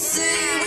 see.